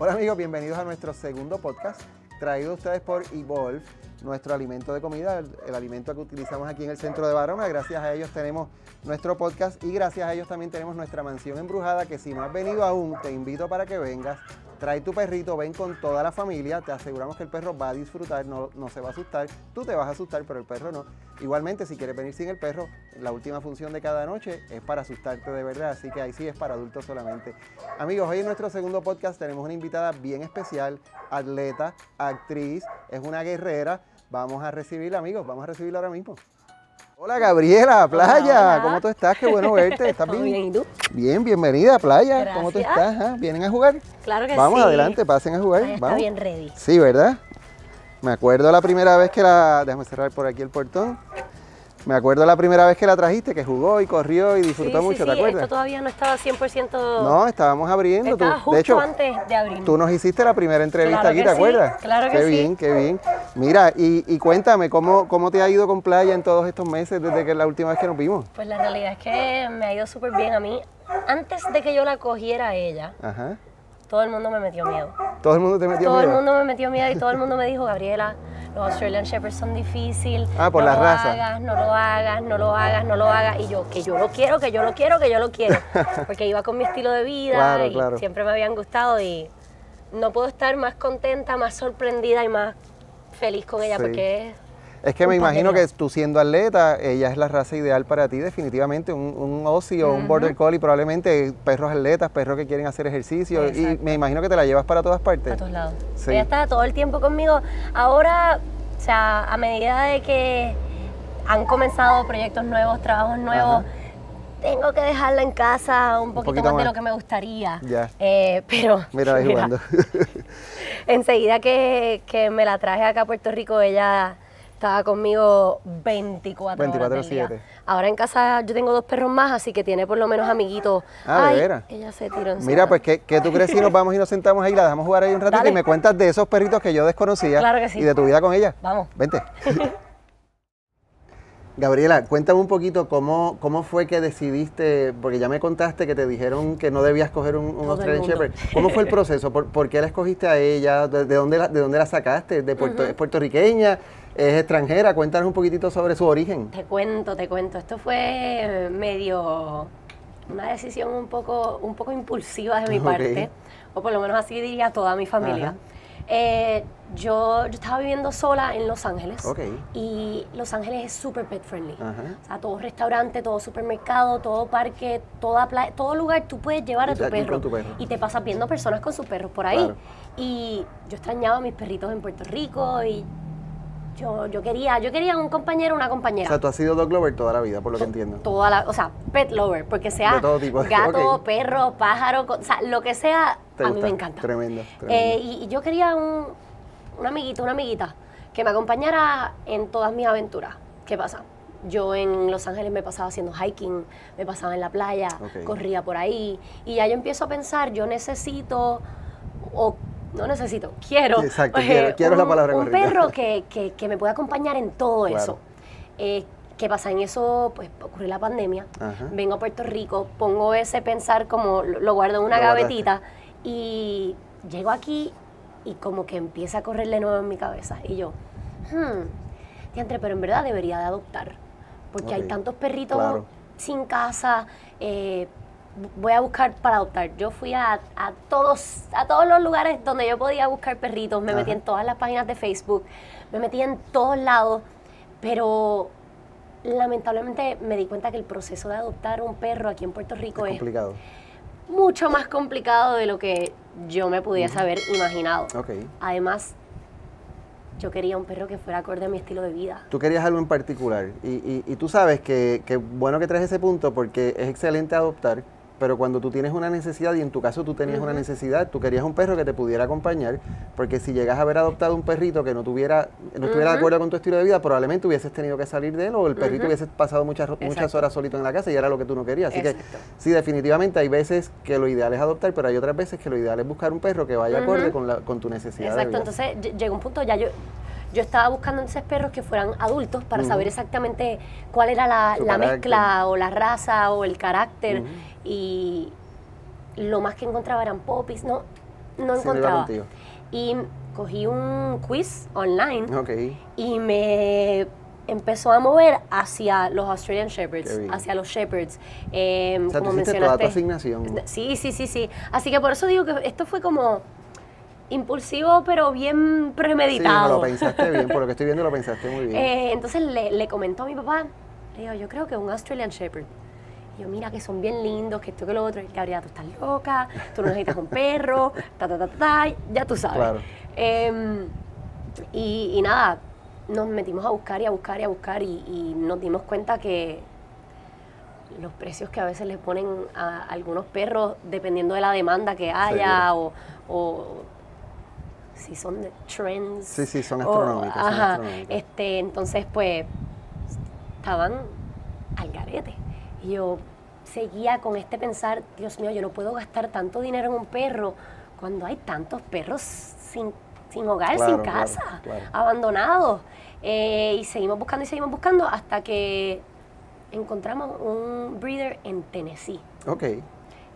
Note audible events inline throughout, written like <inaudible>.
Hola amigos, bienvenidos a nuestro segundo podcast traído a ustedes por Evolve, nuestro alimento de comida, el, el, alimento que utilizamos aquí en el centro de Barona. Gracias a ellos tenemos nuestro podcast y gracias a ellos también tenemos nuestra mansión embrujada que si no has venido aún, te invito para que vengas trae tu perrito, ven con toda la familia, te aseguramos que el perro va a disfrutar, no, no, se va a asustar, tú te vas a asustar, pero el perro no. Igualmente, si quieres venir sin el perro, la última función de cada noche es para asustarte de verdad, así que ahí sí es para adultos solamente. Amigos, hoy en nuestro segundo podcast tenemos una invitada bien especial, atleta, actriz, es una guerrera. Vamos a recibirla, amigos, vamos a recibirla ahora mismo. Hola Gabriela, Playa, hola. ¿cómo tú estás? Qué bueno verte. ¿Estás bien? bien? ¿Y tú? Bien, bienvenida Playa. Gracias. ¿Cómo tú estás? ¿Ah? ¿Vienen a jugar? Claro que Vamos, sí. adelante, pasen a jugar. Está Vamos. bien ready. Sí, ¿verdad? Me acuerdo la primera vez que la... Déjame cerrar por aquí el portón. Me acuerdo la primera vez que la trajiste, que jugó y corrió y disfrutó sí, mucho, sí, ¿te sí. acuerdas? Esto todavía no estaba 100%... No, estábamos abriendo. Estaba tú. justo de hecho, antes de abrir. tú nos hiciste la primera entrevista Claro aquí, ¿te acuerdas? claro que qué sí. bien, qué bien. Mira, y, y cuéntame, ¿cómo, ¿cómo te ha ido con Playa en todos estos meses desde que la última vez que nos vimos? Pues la realidad es que me ha ido súper bien a mí. Antes de que yo la cogiera a ella, Ajá. todo el mundo me metió miedo. Todo el mundo te metió Todo el miedo? mundo me metió miedo y todo el mundo me dijo, Gabriela, los Australian Shepherds son difíciles. Ah, por no la lo raza. hagas, no lo hagas, no lo hagas, no lo hagas. Y yo, que yo lo quiero, que yo lo quiero, que yo lo quiero. <laughs> Porque iba con mi estilo de vida Claro, y claro. siempre me habían gustado y no puedo estar más contenta, más sorprendida y más feliz con ella Sí. porque es Es que me imagino que tú siendo atleta, ella es la raza ideal para ti, definitivamente. Un, un Aussie o un Border Collie, probablemente perros atletas, perros que quieren hacer ejercicio. Y me imagino que te la llevas para todas partes. a todos lados. Sí. Ella está todo el tiempo conmigo. Ahora, o sea, a medida de que han comenzado proyectos nuevos, trabajos nuevos, Ajá. tengo que dejarla en casa un poquito, poquito más, más. de lo que me gustaría. Ya. Eh, pero Mira, ahí jugando. <laughs> enseguida que, que me la traje acá a Puerto Rico, ella estaba conmigo 24, horas del día. 24/7. Ahora en casa yo tengo dos perros más, así que tiene por lo menos amiguitos. Ah, ¿de Ay, veras? Ella se tiró encima. Mira, pues, ¿qué, qué tú crees si nos vamos y nos sentamos ahí, la dejamos jugar ahí un ratito Dale. y me cuentas de esos perritos que yo desconocía Claro que sí. y de tu vida con ella? Vamos. Vente. <laughs> Gabriela, cuéntame un poquito cómo, cómo fue que decidiste, porque ya me contaste que te dijeron que no debías coger un, Australian. Shepherd. ¿Cómo fue el proceso? ¿Por, por qué la escogiste a ella? ¿De, de dónde, la, de dónde la sacaste? ¿De Puerto, ¿Es puertorriqueña? ¿Es extranjera? Cuéntanos un poquitito sobre su origen. Te cuento, te cuento. Esto fue medio una decisión un poco, un poco impulsiva de mi parte, o por lo menos así diría toda mi familia. Eh, yo, yo estaba viviendo sola en Los Ángeles Ok. y Los Ángeles es súper pet friendly. Ajá. O sea, todo restaurante, todo supermercado, todo parque, toda playa, todo lugar tú puedes llevar a tu perro. con tu perro. Y te pasas viendo personas con sus perros por ahí. Claro. Y yo extrañaba a mis perritos en Puerto Rico y yo, yo quería, yo quería un compañero, una O compañera. sea, tú has sido dog lover toda la vida, por lo que entiendo. Toda la, o sea, pet lover, porque sea De todo tipo. <laughs> gato, perro, pájaro, o sea, lo que sea, ¿Te a mí gusta? me encanta. Tremendo, Eh, tremendo. y, y yo quería un, un amiguito, una amiguita que me acompañara en todas mis aventuras. ¿Qué pasa? Yo en Los Ángeles me pasaba haciendo hiking, me pasaba en la playa, corría por ahí. Y ya yo empiezo a pensar, yo necesito, o no necesito, quiero. Exacto, eh, <laughs> quiero- quiero la palabra Un correcta. perro que, que- que me pueda acompañar en todo Claro. eso. Eh, ¿Qué pasa? En eso, pues ocurrió la pandemia. Ajá. Vengo a Puerto Rico, pongo ese pensar como lo, guardo en una Lo guardaste. gavetita y llego aquí y como que empieza a correr de nuevo en mi cabeza. Y yo, hmm, diantre, pero en verdad debería de adoptar. Porque hay tantos perritos Claro. sin casa. eh, voy a buscar para adoptar. Yo fui a, a todos, a todos los lugares donde yo podía buscar perritos. Me metí en todas las páginas de Facebook. Me metí en todos lados. Pero lamentablemente me di cuenta que el proceso de adoptar un perro aquí en Puerto Rico Es es, complicado. mucho más complicado de lo que yo me pudiese haber imaginado. Ok. Además, yo quería un perro que fuera acorde a mi estilo de vida. Tú querías algo en particular y, y- y tú sabes que, que bueno que traes ese punto porque es excelente adoptar, pero cuando tú tienes una necesidad, y en tu caso tú tenías una necesidad, tú querías un perro que te pudiera acompañar, porque si llegas a haber adoptado un perrito que no tuviera, no estuviera de acuerdo con tu estilo de vida, probablemente hubieses tenido que salir de él o el perrito hubiese pasado muchas, muchas horas solito en la casa y era lo que tú no querías. Así Exacto. que sí, definitivamente hay veces que lo ideal es adoptar, pero hay otras veces que lo ideal es buscar un perro que vaya acorde con, la, con tu necesidad. de Exacto, vida. entonces ll- llegó un punto ya yo yo estaba buscando entonces perros que fueran adultos para saber exactamente cuál era la, la mezcla o la raza o el carácter. Y lo más que encontraba eran popis, no, no encontraba. y cogí un quiz online y me empezó a mover hacia los Australian Shepherds, hacia los Shepherds. Eh, o sea, como mencionaste. Toda tu asignación. Sí, sí, sí, sí. Así que por eso digo que esto fue como impulsivo, pero bien premeditado. Sí, lo pensaste bien, por lo que <laughs> estoy viendo lo pensaste muy bien. Eh, entonces le, le comentó a mi papá, le digo, yo creo que un Australian Shepherd. Y yo, mira que son bien lindos, que esto que lo otro. Y Gabriela, tú estás loca, tú no necesitas un perro, ta, ta, ta, ta, ya tú sabes. Claro. Em, y, y, nada, nos metimos a buscar y a buscar y a buscar y, nos dimos cuenta que los precios que a veces le ponen a algunos perros, dependiendo de la demanda que haya o, si son trends. Sí, sí, son astronómicos. ajá, Este, entonces, pues, estaban al garete. Y yo seguía con este pensar, Dios mío, yo no puedo gastar tanto dinero en un perro cuando hay tantos perros sin sin hogar, sin casa, abandonados. Eh, y seguimos buscando y seguimos buscando hasta que encontramos un breeder en Tennessee. Ok.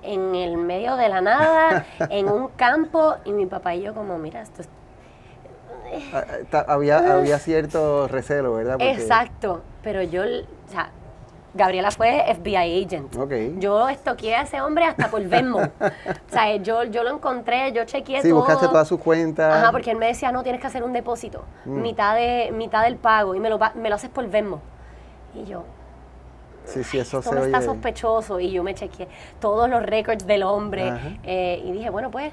En el medio de la nada, <laughs> en un campo, y mi papá y yo como, mira, esto es... Ah, ah, había, había <laughs> cierto recelo, ¿verdad? Exacto, pero yo, o sea, Gabriela fue FBI agent. Okay. Yo estoqué a ese hombre hasta por Venmo. <laughs> o sea, yo, yo lo encontré, yo chequeé sí, todo. Sí, buscaste todas sus cuentas. Ajá, porque él me decía, no, tienes que hacer un depósito, mm. mitad, de, mitad del pago, y me lo, me lo haces por Venmo. Y yo, Sí, sí, eso se está sospechoso. Y yo me chequeé todos los récords del hombre. Eh, y dije, bueno, pues,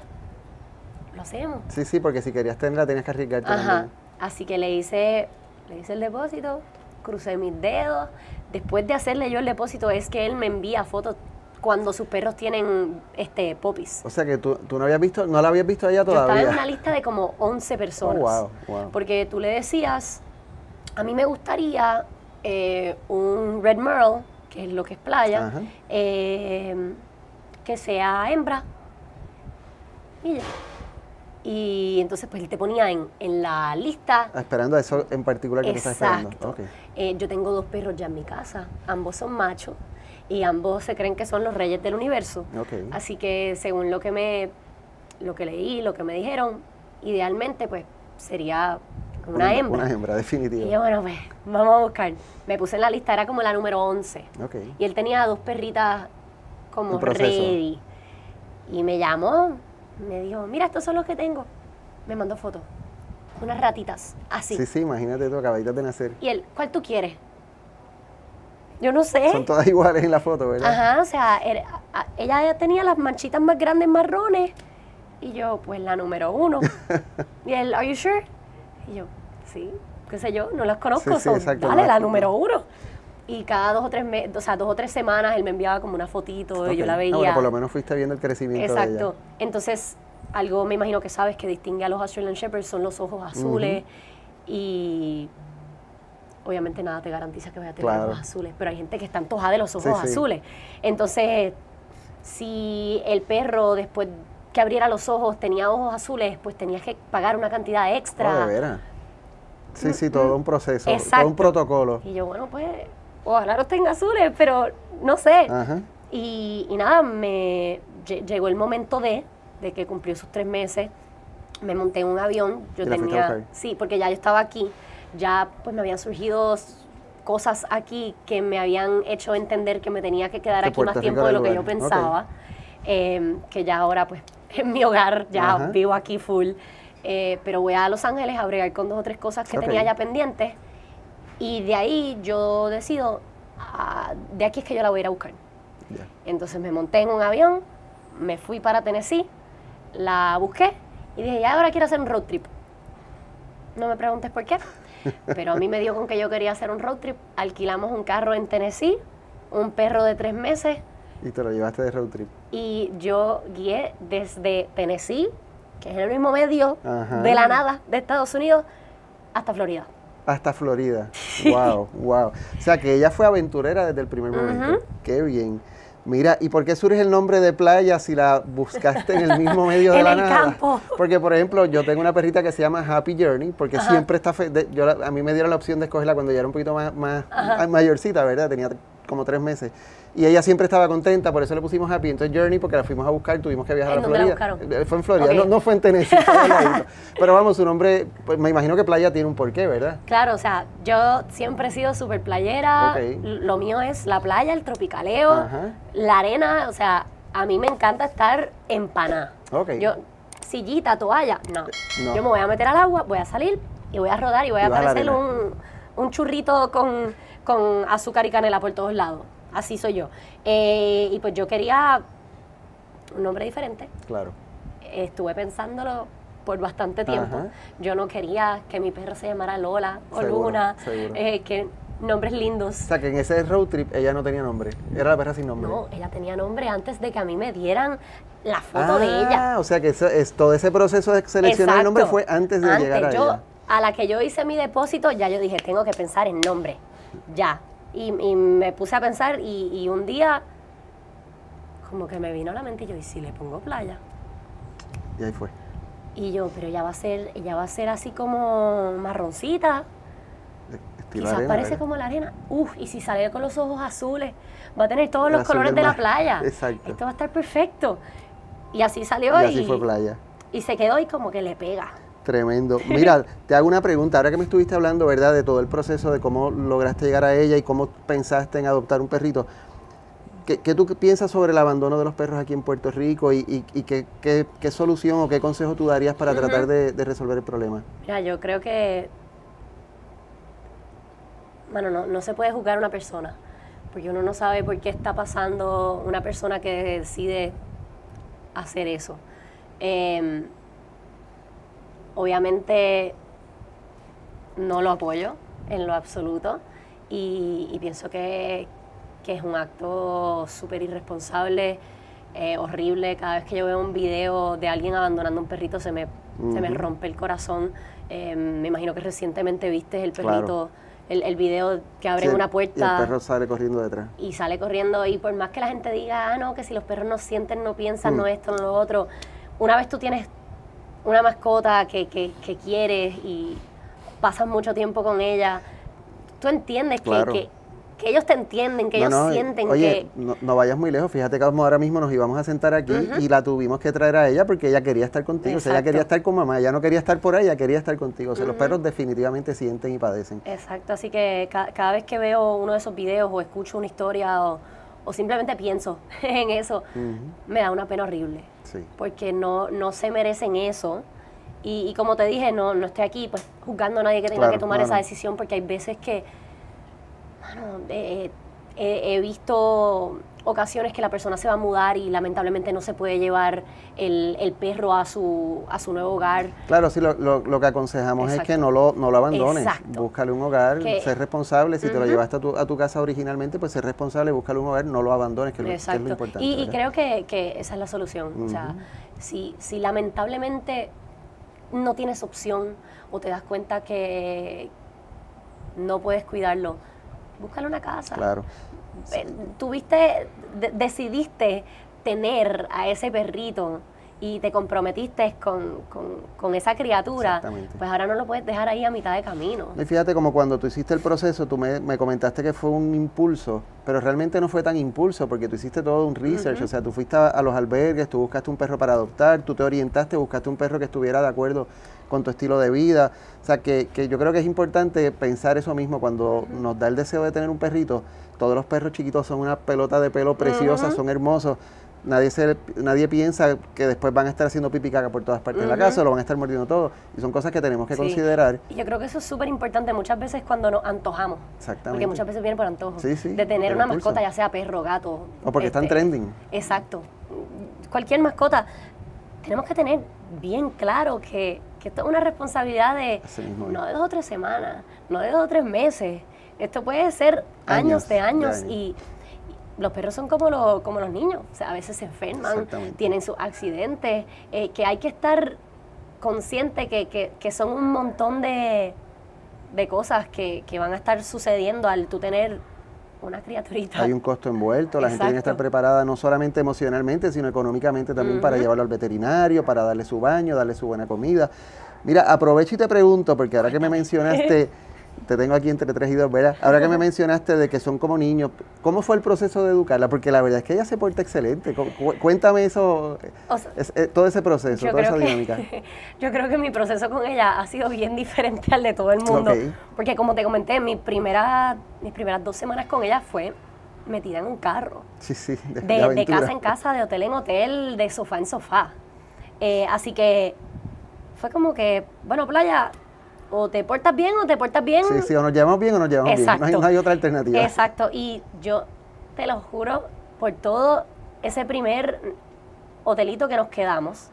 lo hacemos. Sí, sí, porque si querías tenerla tenías que arriesgarte Ajá. Así que le hice, le hice el depósito, crucé mis dedos, después de hacerle yo el depósito, es que él me envía fotos cuando sus perros tienen este popis. O sea que tú, no habías visto, no la habías visto a ella todavía. Yo estaba en una lista de como 11 <laughs> personas. Oh, wow, Porque tú le decías, a mí me gustaría eh, un Red Merle, que es lo que es playa, eh, que sea hembra. Y ya. Y entonces pues él te ponía en, en la lista. Ah, esperando a eso en particular que estás esperando. Eh, yo tengo dos perros ya en mi casa, ambos son machos y ambos se creen que son los reyes del universo. Así que según lo que me lo que leí, lo que me dijeron, idealmente pues sería una, hembra. Una hembra, definitiva. Y yo, bueno, pues vamos a buscar. Me puse en la lista, era como la número 11. Y él tenía dos perritas como ready. Y me llamó, me dijo, mira, estos son los que tengo. Me mandó fotos. Unas ratitas, así. Sí, sí, imagínate tú, acabaditas de nacer. ¿Y él, cuál tú quieres? Yo no sé. Son todas iguales en la foto, ¿verdad? Ajá, o sea, ella tenía las manchitas más grandes marrones. Y yo, pues la número uno. <laughs> y él, ¿are you sure? Y yo, sí, qué sé yo, no las conozco. Sí, sí, dale, la número uno. Y cada dos o tres meses, o sea, dos o tres semanas él me enviaba como una fotito y yo la veía. bueno, por lo menos fuiste viendo el crecimiento Exacto. de ella. Entonces, algo me imagino que sabes que distingue a los Australian Shepherds son los ojos azules y obviamente nada te garantiza que vaya a tener ojos azules, pero hay gente que está antojada de los ojos azules. Entonces, si el perro después que abriera los ojos tenía ojos azules, pues tenías que pagar una cantidad extra. Oh, de. Sí, sí, todo un proceso, todo un protocolo. Y yo, bueno, pues, ojalá los tenga azules, pero no sé. Y, y nada, me llegó el momento de de que cumplió sus tres meses, me monté en un avión. Yo tenía, sí, porque ya yo estaba aquí, ya pues me habían surgido cosas aquí que me habían hecho entender que me tenía que quedar aquí más tiempo de lo que yo pensaba, em, que ya ahora pues <laughs> en mi hogar ya vivo aquí full, eh, pero voy a Los Ángeles a bregar con dos o tres cosas que tenía ya pendientes y de ahí yo decido, ah, de aquí es que yo la voy a ir a buscar. Entonces me monté en un avión, me fui para Tennessee, la busqué y dije, ya ahora quiero hacer un road trip. No me preguntes por qué, <laughs> pero a mí me dio con que yo quería hacer un road trip. Alquilamos un carro en Tennessee, un perro de tres meses. Y te lo llevaste de road trip. Y yo guié desde Tennessee, que es el mismo medio de la nada de Estados Unidos, hasta Florida. Hasta Florida. <laughs> Wow, wow. O sea que ella fue aventurera desde el primer momento. Qué bien. Mira, ¿y por qué surge el nombre de playa si la buscaste en el mismo medio <laughs> de en la el nada? campo. Porque, por ejemplo, yo tengo una perrita que se llama Happy Journey, porque siempre está... Fe de- yo a mí me dieron la opción de escogerla cuando ya era un poquito más, más mayorcita, ¿verdad? Tenía como tres meses. Y ella siempre estaba contenta, por eso le pusimos Happy. Entonces Journey, porque la fuimos a buscar, tuvimos que viajar ¿En a dónde la Florida. buscaron? Eh, Fue en Florida, no, no fue en Tennessee. <laughs> Pero vamos, su nombre, pues, me imagino que playa tiene un porqué, ¿verdad? Claro, o sea, yo siempre he sido súper playera. Ok. L- Lo mío es la playa, el tropicaleo, Ajá. la arena. O sea, a mí me encanta estar empanada. Ok. Yo, sillita, toalla, no. No. Yo me voy a meter al agua, voy a salir y voy a rodar y voy a Y vas a la parecer arena. un, un churrito con, con azúcar y canela por todos lados. Así soy yo. Eh, y pues yo quería un nombre diferente Claro. estuve pensándolo por bastante tiempo. Ajá. Yo no quería que mi perro se llamara Lola o Seguro, Luna, seguro. eh, que nombres lindos. O sea, que en ese road trip ella no tenía nombre. Era la perra sin nombre. No, ella tenía nombre antes de que a mí me dieran la foto de Ah, ella. o sea que eso es, todo ese proceso de seleccionar el nombre fue antes de llegar a yo, ella. A la que yo hice mi depósito, ya yo dije, tengo que pensar en nombre. Ya. Y, y me puse a pensar y, y un día como que me vino a la mente y yo, ¿y si le pongo playa? Y ahí fue. Y yo, pero ella va a ser, ella va a ser así como marroncita. Estilo Quizás arena, parece ¿verdad? como la arena. Uf, y si sale con los ojos azules, va a tener todos El los colores de la playa. Exacto. Esto va a estar perfecto. Y así salió Y y, así fue playa. y se quedó y como que le pega. Tremendo. Mira, <laughs> te hago una pregunta. Ahora que me estuviste hablando, ¿verdad? De todo el proceso, de cómo lograste llegar a ella y cómo pensaste en adoptar un perrito. ¿Qué, qué tú piensas sobre el abandono de los perros aquí en Puerto Rico y, y- y qué, qué- qué solución o qué consejo tú darías para tratar de, de resolver el problema? Mira, yo creo que. Bueno, no, no se puede juzgar a una persona. Porque uno no sabe por qué está pasando una persona que decide hacer eso. Em, obviamente no lo apoyo en lo absoluto y, y pienso que, que es un acto súper irresponsable, eh, horrible. Cada vez que yo veo un video de alguien abandonando un perrito se me, se me rompe el corazón. Eh, me imagino que recientemente viste el Claro. perrito, el, el video que abren Sí, una Y puerta el perro sale corriendo detrás. y sale corriendo y por más que la gente diga, ah, no, que si los perros no sienten, no piensan, Mm. no esto, no lo otro, una vez tú tienes una mascota que, que, que quieres y pasas mucho tiempo con ella, tú entiendes que- Claro. que, que ellos te entienden, que No, ellos no, sienten oye, que... no, no vayas muy lejos. Fíjate que ahora mismo nos íbamos a sentar aquí y la tuvimos que traer a ella porque ella quería estar contigo. O sea, ella quería estar con mamá. Ella no quería estar por ella, quería estar contigo. O sea, los perros definitivamente sienten y padecen. Exacto, así que ca- cada vez que veo uno de esos videos o escucho una historia o, o simplemente pienso <laughs> en eso, me da una pena horrible. Sí. porque no, no se merecen eso. Y, y como te dije, no, no estoy aquí pues juzgando a nadie que tenga Claro, que tomar esa decisión, porque hay veces que, eh, he, he visto ocasiones que la persona se va a mudar y lamentablemente no se puede llevar el, el perro a su, a su nuevo hogar. Claro, sí, lo, lo- lo que aconsejamos es que no lo, no lo abandones. Exacto. Búscale un hogar, Que- ser responsable. Si te lo llevaste a tu, a tu casa originalmente, pues ser responsable, búscale un hogar, no lo abandones, que, es lo- que es lo importante. Y, creo que, que esa es la solución. O sea, si, si lamentablemente no tienes opción o te das cuenta que no puedes cuidarlo, búscale una casa. Claro. Eh, Tuviste, de- decidiste tener a ese perrito y te comprometiste con, con- con esa criatura, pues ahora no lo puedes dejar ahí a mitad de camino. Y fíjate como cuando tú hiciste el proceso, tú me, me comentaste que fue un impulso, pero realmente no fue tan impulso porque tú hiciste todo un research, o sea, tú fuiste a, a los albergues, tú buscaste un perro para adoptar, tú te orientaste, buscaste un perro que estuviera de acuerdo con tu estilo de vida, o sea, que, que yo creo que es importante pensar eso mismo cuando nos da el deseo de tener un perrito, todos los perros chiquitos son una pelota de pelo preciosa, son hermosos, Nadie, se, nadie piensa que después van a estar haciendo pipi caca por todas partes de la casa, lo van a estar mordiendo todo. Y son cosas que tenemos que Sí. considerar. Y yo creo que eso es súper importante muchas veces cuando nos antojamos. Exactamente. Porque muchas veces viene por antojo. Sí, sí, de tener una mascota, ya sea perro, gato. O porque están este, trending. Exacto. Cualquier mascota. Tenemos que tener bien claro que, que esto es una responsabilidad de no de dos o tres semanas, no de dos o tres meses. Esto puede ser Años, años, de de años, y y los perros son como, los como los niños. O sea, a veces se enferman, tienen sus accidentes, eh, que hay que estar consciente que, que- que son un montón de, de cosas que, que van a estar sucediendo al tú tener una criaturita. Hay un costo envuelto, la gente tiene que estar preparada no solamente emocionalmente, sino económicamente también para llevarlo al veterinario, para darle su baño, darle su buena comida. Mira, aprovecho y te pregunto, porque ahora que me <laughs> mencionaste, te tengo aquí entre tres y dos, ¿verdad? Ahora que me mencionaste de que son como niños, ¿cómo fue el proceso de educarla? Porque la verdad es que ella se porta excelente. Cuéntame eso, todo ese proceso, toda esa dinámica. <laughs> yo creo que mi proceso con ella ha sido bien diferente al de todo el mundo. Porque como te comenté, mi primera, mis primeras dos semanas con ella fue metida en un carro. Sí, sí, de, casa en casa, de hotel en hotel, de sofá en sofá. Eh, así que fue como que, bueno, playa, o te portas bien o te portas bien. Sí, sí, o nos llevamos bien o nos llevamos bien. No hay, no hay, otra alternativa. Exacto. Y yo te lo juro, por todo ese primer hotelito que nos quedamos,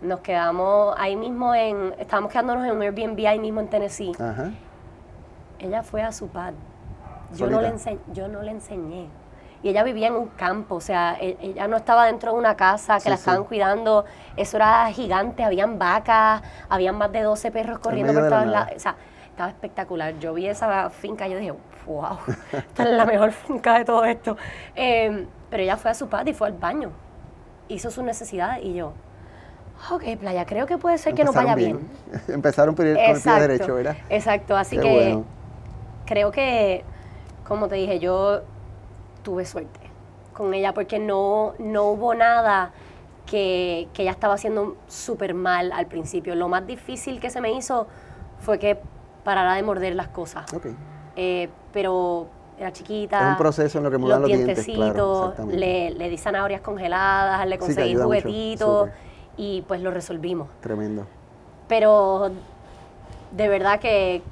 nos quedamos ahí mismo en, estábamos quedándonos en un Airbnb ahí mismo en Tennessee. Ajá. Ella fue a su pad. Yo no, le yo no le enseñé y ella vivía en un campo, o sea, e, ella no estaba dentro de una casa que la estaban cuidando, eso era gigante, habían vacas, habían más de 12 perros corriendo por todos lados, o sea, estaba espectacular. Yo vi esa finca y yo dije, wow, esta es la mejor finca de todo esto. Em, pero ella fue a su patio y fue al baño, hizo sus necesidades y yo, ok, playa, creo que puede ser que nos vaya bien. <laughs> Empezaron por el, con el pie derecho, ¿verdad? Exacto, así que creo que, como te dije, yo tuve suerte con ella porque no, no hubo nada que, que ella estaba haciendo súper mal al principio. Lo más difícil que se me hizo fue que parara de morder las cosas. Eh, pero era chiquita. Es un proceso en lo que mudan los, dientecitos, le, le, di zanahorias congeladas, le conseguí juguetitos y pues lo resolvimos. Tremendo. Pero de verdad que,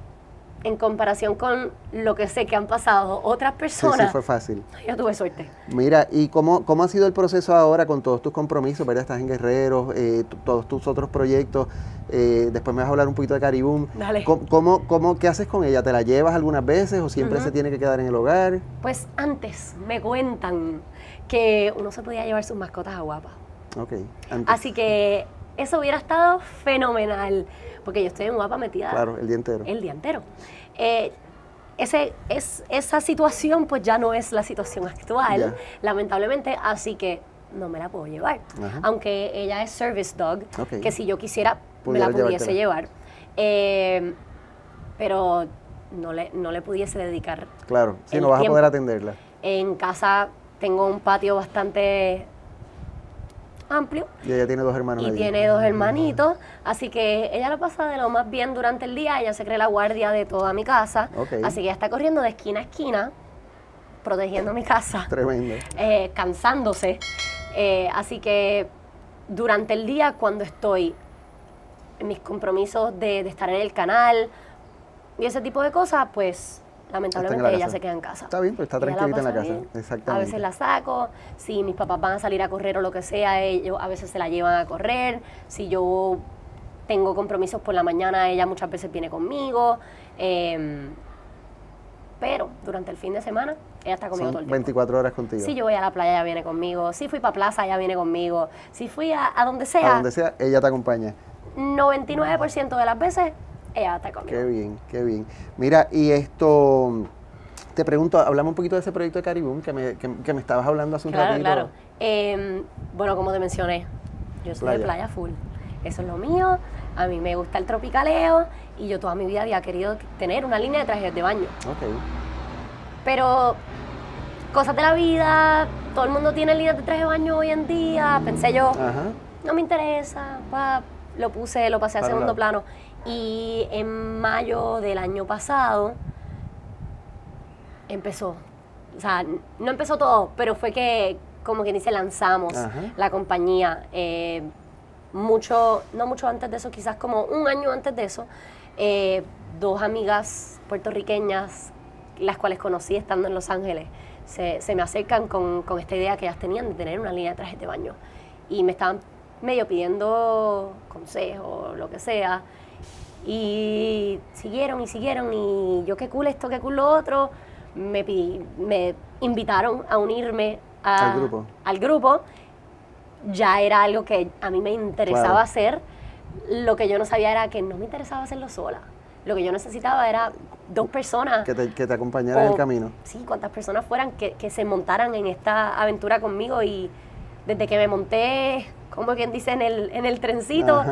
en comparación con lo que sé que han pasado otras personas. Sí, sí fue fácil. Yo tuve suerte. Mira, ¿y cómo, cómo ha sido el proceso ahora con todos tus compromisos? ¿verdad? Estás en Guerreros, eh, todos tus otros proyectos. Eh, después me vas a hablar un poquito de Caribum. Dale. ¿Cómo, cómo, qué haces con ella? ¿Te la llevas algunas veces o siempre se tiene que quedar en el hogar? Pues antes me cuentan que uno se podía llevar sus mascotas a guapa. Ok. Así que eso hubiera estado fenomenal porque yo estoy en guapa metida. Claro, el día entero. El día entero. Eh, ese, es, esa situación pues ya no es la situación actual, lamentablemente, así que no me la puedo llevar. Aunque ella es service dog, que si yo quisiera me la pudiese llevar. Eh, pero no le, no le pudiese dedicar. Claro, si no vas a poder atenderla. En casa tengo un patio bastante amplio. Y ella tiene dos hermanos. Y tiene dos hermanitos, así que ella lo pasa de lo más bien durante el día, ella se cree la guardia de toda mi casa, así que ella está corriendo de esquina a esquina, protegiendo mi casa. Tremendo. Eh, cansándose. Eh, así que durante el día, cuando estoy en mis compromisos de, de estar en el canal y ese tipo de cosas, pues lamentablemente ella se queda en casa. Está bien, pero está tranquilita en la casa. Exactamente. A veces la saco, si mis papás van a salir a correr o lo que sea, ellos a veces se la llevan a correr. Si yo tengo compromisos por la mañana, ella muchas veces viene conmigo. Em, pero durante el fin de semana, ella está conmigo todo el tiempo. 24 horas contigo. Si yo voy a la playa, ella viene conmigo. Si fui para plaza, ella viene conmigo. Si fui a, a donde sea. A donde sea, ella te acompaña. 99% de las veces ella está conmigo. Qué bien, qué bien. Mira, y esto, te pregunto, hablamos un poquito de ese proyecto de Caribum que me, que, me estabas hablando hace un claro, ratito. Claro, eh, Bueno, como te mencioné, yo soy de playa full. Eso es lo mío. A mí me gusta el tropicaleo y yo toda mi vida había querido tener una línea de trajes de baño. Ok. Pero cosas de la vida, todo el mundo tiene líneas de traje de baño hoy en día, pensé yo, Ajá. no me interesa, lo puse, lo pasé a segundo plano. Y en mayo del año pasado empezó. O sea, no empezó todo, pero fue que, como quien dice, lanzamos la compañía. Eh, mucho, no mucho antes de eso, quizás como un año antes de eso, eh, dos amigas puertorriqueñas, las cuales conocí estando en Los Ángeles, se, se me acercan con, con, esta idea que ellas tenían de tener una línea de trajes de baño. Y me estaban medio pidiendo consejos, lo que sea. Y siguieron y siguieron y yo qué cool esto, qué cool lo otro. Me, me invitaron a unirme al, grupo. al grupo. Ya era algo que a mí me interesaba hacer. Lo que yo no sabía era que no me interesaba hacerlo sola. Lo que yo necesitaba era dos personas. Que te, que te acompañaran en el camino. Sí, cuantas personas fueran que, que, se montaran en esta aventura conmigo y desde que me monté, como quien dice, en el, en el trencito,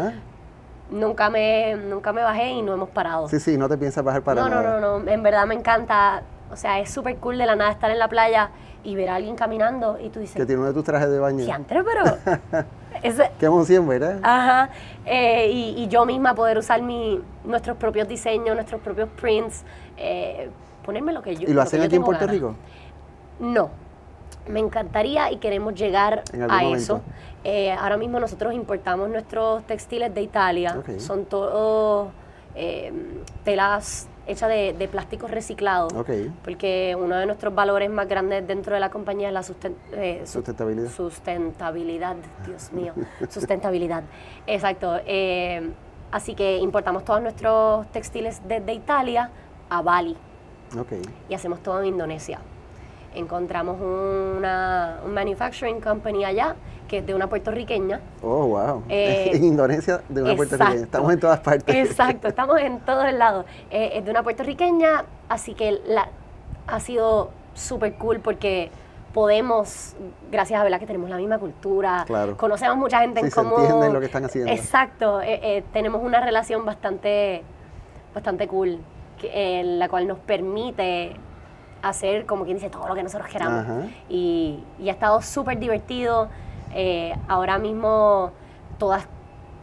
nunca me, nunca me bajé y no hemos parado. Sí, sí, no te piensas bajar para no, nada. No, no, no, en verdad me encanta. O sea, es súper cool de la nada estar en la playa y ver a alguien caminando y tú dices... Que tiene uno de tus trajes de baño. Siempre, pero... <laughs> Qué emoción, ¿verdad? Ajá. Eh, y, y, yo misma poder usar mi, nuestros propios diseños, nuestros propios prints, eh, ponerme lo que yo... ¿Y lo hacen aquí en Puerto Rico? No. Me encantaría y queremos llegar a eso. Eh, ahora mismo nosotros importamos nuestros textiles de Italia. Son todos eh, telas hechas de, plástico reciclado. Porque uno de nuestros valores más grandes dentro de la compañía es la eh, sustentabilidad. Sustentabilidad, Dios mío. <laughs> sustentabilidad. Exacto. así que importamos todos nuestros textiles desde Italia a Bali. Y hacemos todo en Indonesia encontramos una, un manufacturing company allá que es de una puertorriqueña. Oh, wow. Eh, <laughs> en Indonesia, de una puertorriqueña. Estamos en todas partes. Exacto, estamos en todos lados. Eh, es de una puertorriqueña, así que la, ha sido súper cool porque podemos, gracias a Bella que tenemos la misma cultura, conocemos mucha gente en común. Se entienden lo que están haciendo. Exacto, eh, tenemos una relación bastante, bastante cool, en la cual nos permite hacer, como quien dice, todo lo que nosotros queramos. Y, ha estado súper divertido. Eh, ahora mismo todas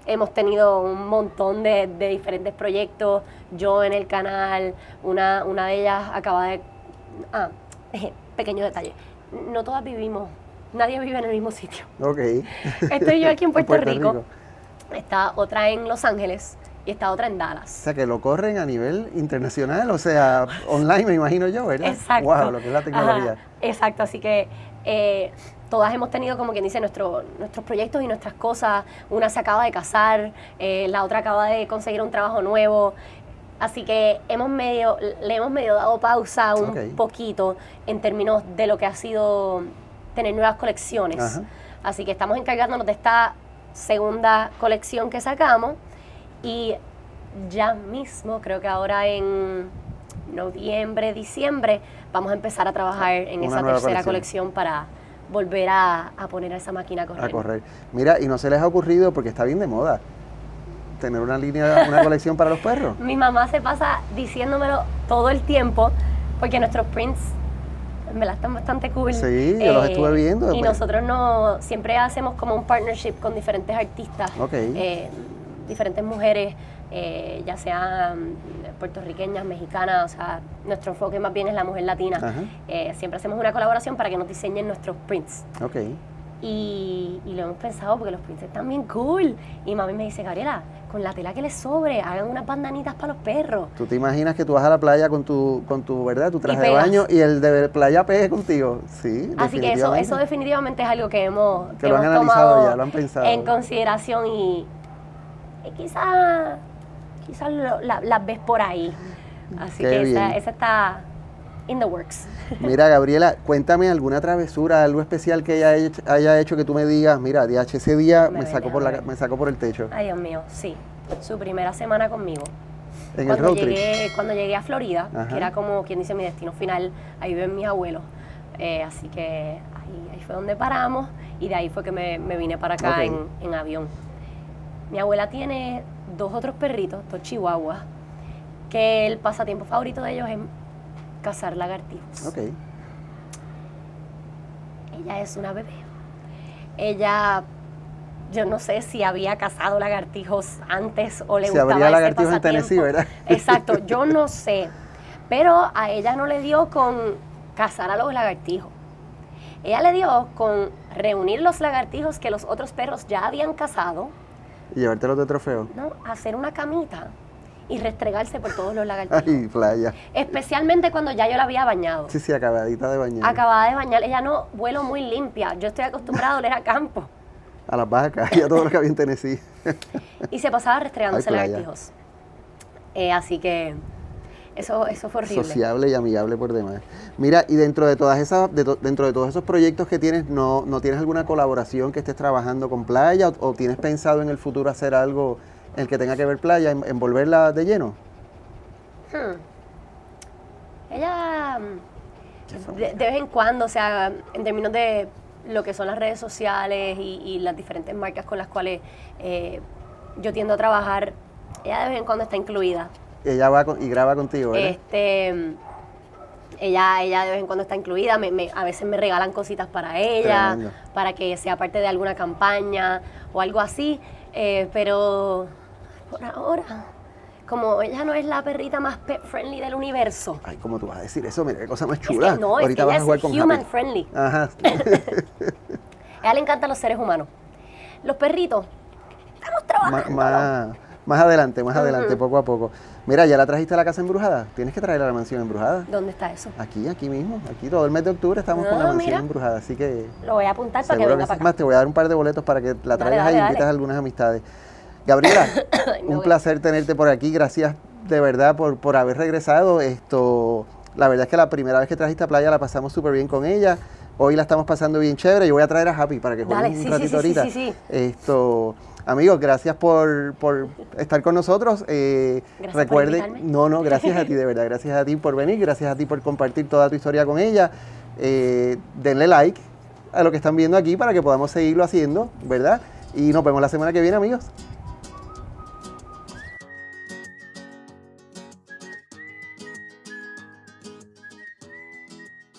hemos tenido un montón de, diferentes proyectos. Yo en el canal, una, una de ellas acaba de... Ah, <laughs> pequeño detalle. No todas vivimos, nadie vive en el mismo sitio. Ok. Estoy yo aquí en <laughs> Puerto, Rico. Está otra en Los Ángeles y está otra en Dallas. O sea, que lo corren a nivel internacional, o sea, online me imagino yo, ¿verdad? Exacto. Wow, lo que es la tecnología. exacto, así que eh, todas hemos tenido, como quien dice, nuestro, nuestros proyectos y nuestras cosas. Una se acaba de casar, eh, la otra acaba de conseguir un trabajo nuevo. Así que hemos medio, le hemos medio dado pausa un poquito en términos de lo que ha sido tener nuevas colecciones. Así que estamos encargándonos de esta segunda colección que sacamos y ya mismo, creo que ahora en noviembre, diciembre, vamos a empezar a trabajar en esa tercera colección. para volver a, poner a esa máquina a correr. A correr. Mira, y no se les ha ocurrido, porque está bien de moda, tener una línea, una <laughs> colección para los perros. Mi mamá se pasa diciéndomelo todo el tiempo, porque nuestros prints me la están bastante cool. Sí, yo los estuve eh, viendo. Y nosotros no, siempre hacemos como un partnership con diferentes artistas. Okay. Eh, diferentes mujeres, eh, ya sean puertorriqueñas, mexicanas, o sea, nuestro enfoque más bien es la mujer latina. Eh, siempre hacemos una colaboración para que nos diseñen nuestros prints. Ok. Y, lo hemos pensado porque los prints están bien cool. Y mami me dice, Gabriela, con la tela que les sobre, hagan unas bandanitas para los perros. ¿Tú te imaginas que tú vas a la playa con tu, con tu ¿verdad? Tu traje de baño y el de playa pegue contigo? Sí, Así que eso, eso definitivamente es algo que hemos, que lo han analizado ya, lo han pensado. en consideración y, quizás quizás las ves por ahí. Así que esa, está in the works. <laughs> Mira, Gabriela, cuéntame alguna travesura, algo especial que haya hecho, haya hecho que tú me digas, mira, DH ese día me, sacó por la, me sacó por el techo. Ay, Dios mío, sí. Su primera semana conmigo. En cuando el road llegué, Cuando llegué a Florida, que era como quien dice mi destino final, ahí viven mis abuelos. Eh, así que ahí, ahí, fue donde paramos y de ahí fue que me, vine para acá en, en avión. Mi abuela tiene dos otros perritos, dos chihuahuas, que el pasatiempo favorito de ellos es cazar lagartijos. Ok. Ella es una bebé. Ella, yo no sé si había cazado lagartijos antes o le gustaba habría lagartijos en Tennessee, ¿verdad? Exacto, <laughs> yo no sé. Pero a ella no le dio con cazar a los lagartijos. Ella le dio con reunir los lagartijos que los otros perros ya habían cazado ¿Y llevártelos de trofeo? No, hacer una camita y restregarse por todos los lagartijos. Ay, playa. Especialmente cuando ya yo la había bañado. Sí, sí, acabadita de bañar. Acabada de bañar. Ella no vuelo muy limpia. Yo estoy acostumbrada a oler a campo. <laughs> A las vacas y a todo lo que había en Tennessee. y se pasaba restregándose lagartijos. Eh, así que eso, eso fue horrible. Sociable y amigable por demás. Mira, y dentro de todas esas, dentro de todos esos proyectos que tienes, ¿no, ¿no tienes alguna colaboración que estés trabajando con playa o, tienes pensado en el futuro hacer algo en el que tenga que ver playa, envolverla de lleno? Hmm. Ella, de, vez en cuando, o sea, en términos de lo que son las redes sociales y, las diferentes marcas con las cuales eh, yo tiendo a trabajar, ella de vez en cuando está incluida. Ella va y graba contigo, ¿verdad? Este, ella, ella de vez en cuando está incluida, me, a veces me regalan cositas para ella, para que sea parte de alguna campaña o algo así, eh, pero por ahora como ella no es la perrita más pet friendly del universo. Ay, ¿cómo tú vas a decir eso? Mira, qué cosa más chula. no, Ahorita es vas a jugar con human friendly. Ajá. <laughs> <laughs> a ella le encantan los seres humanos. Los perritos, estamos trabajando. Más, adelante, más adelante, poco a poco. Mira, ¿ya la trajiste a la casa embrujada? Tienes que traerla a la mansión embrujada. ¿Dónde está eso? Aquí, aquí mismo. Aquí todo el mes de octubre estamos con la ah, mansión embrujada, así que... Lo voy a apuntar para que venga para acá. Más, te voy a dar un par de boletos para que la traigas ahí y invitas algunas amistades. Gabriela, <coughs> un placer tenerte por aquí. Gracias de verdad por, por haber regresado. Esto, la verdad es que la primera vez que trajiste a playa la pasamos súper bien con ella. Hoy la estamos pasando bien chévere. Yo voy a traer a Happy para que juegue un ratito ahorita. Esto, amigos, gracias por, estar con nosotros. Eh, recuerde, no, no, gracias a ti de verdad, gracias a ti por venir, gracias a ti por compartir toda tu historia con ella. Eh, denle like a lo que están viendo aquí para que podamos seguirlo haciendo, ¿verdad? Y nos vemos la semana que viene, amigos.